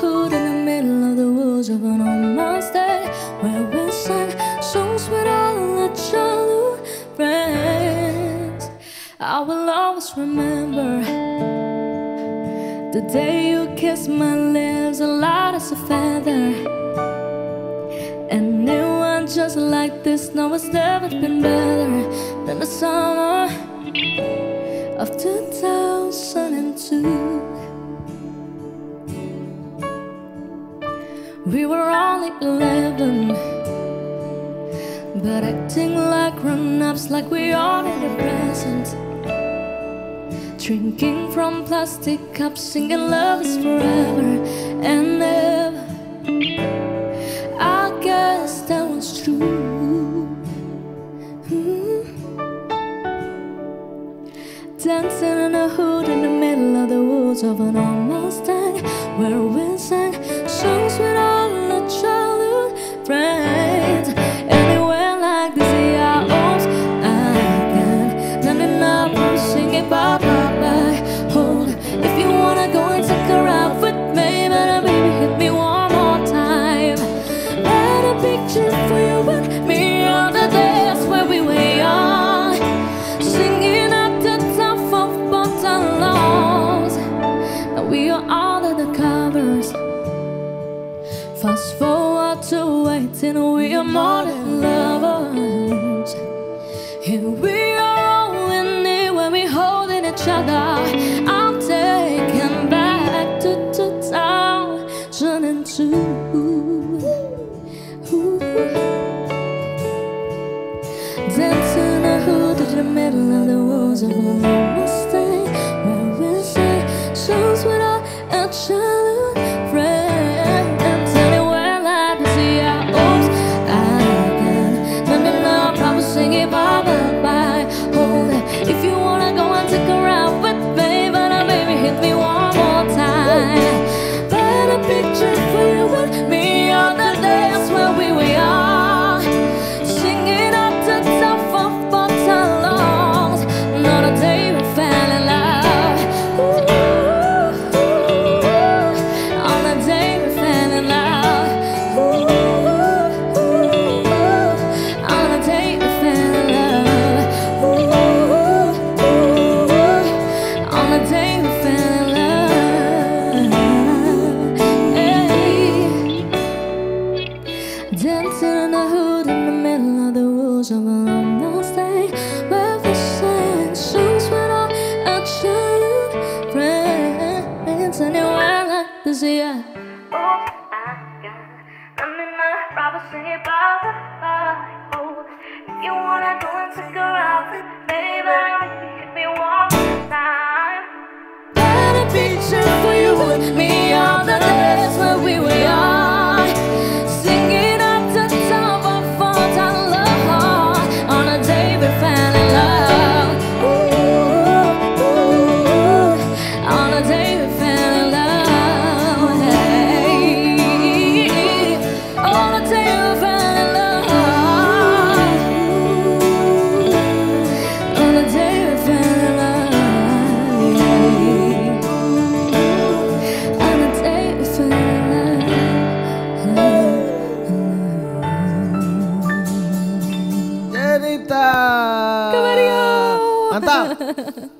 hood in the middle of the woods of an almost day Where we sang songs with all the childhood friends. I will always remember The day you kissed my lips, a light as a feather. And it went just like this, no it's never been better Than the summer of 2002 We were only 11 But acting like grown-ups Like we all needed a present Drinking from plastic cups Singing love is forever and ever I guess that was true Hmm. Dancing in a hood in the middle of the woods of an almost day Where we we are all of the covers. Fast forward to waiting, we are more than lovers. Here we are all we need when we're holding each other. I'm taken back to 2002 Dancing a hood in the middle of the woods of a mistake our like this, yeah Oops, I got nothing to probably sing it bye bye Oh, if you wanna go and take a ride Baby, hit me one more time Got a picture in love Cerita. Mario. Mantap.